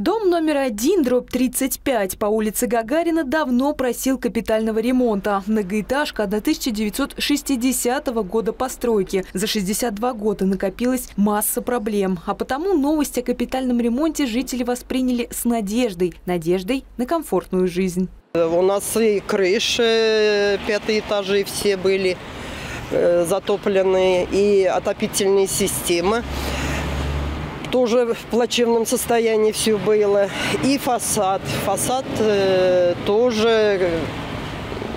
Дом номер один, дробь 35, по улице Гагарина давно просил капитального ремонта. Многоэтажка 1960 года постройки. За 62 года накопилась масса проблем. А потому новость о капитальном ремонте жители восприняли с надеждой. Надеждой на комфортную жизнь. У нас и крыши, пятые этажи все были э, затоплены, и отопительные системы тоже в плачевном состоянии все было. И фасад. Фасад э, тоже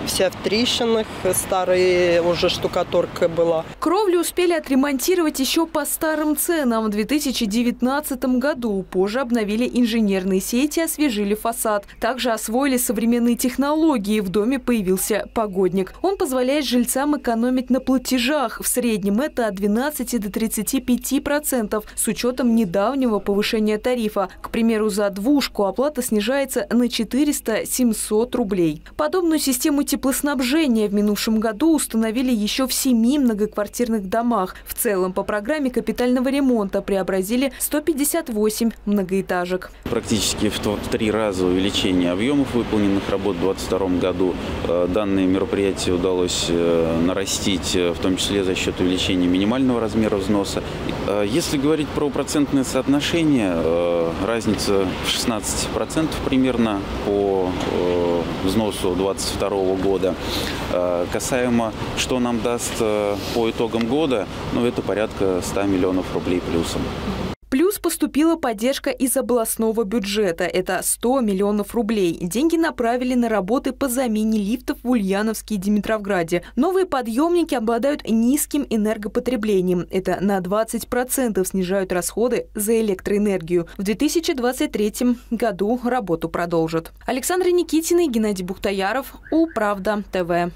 вся в трещинах, старая уже штукатурка была. Кровлю успели отремонтировать еще по старым ценам в 2019 году. Позже обновили инженерные сети, освежили фасад. Также освоили современные технологии. В доме появился погодник. Он позволяет жильцам экономить на платежах. В среднем это от 12 до 35 процентов с учетом недавнего повышения тарифа. К примеру, за двушку оплата снижается на 400-700 рублей. Подобную систему теплоснабжения в минувшем году установили еще в семи многоквартирных домах. В целом по программе капитального ремонта преобразили 158 многоэтажек. Практически в три раза увеличение объемов выполненных работ в 2022 году. Э, данные мероприятия удалось э, нарастить, э, в том числе за счет увеличения минимального размера взноса. Если говорить про процентное соотношение, разница в 16% примерно по взносу 2022 года. Э, касаемо, что нам даст э, по итогам года, ну, это порядка 100 миллионов рублей плюсом. Поступила поддержка из областного бюджета. Это 100 миллионов рублей. Деньги направили на работы по замене лифтов в Ульяновске и Димитровграде. Новые подъемники обладают низким энергопотреблением. Это на 20% снижают расходы за электроэнергию. В 2023 году работу продолжат. Александра Никитина и Геннадий Бухтаяров. Управда ТВ.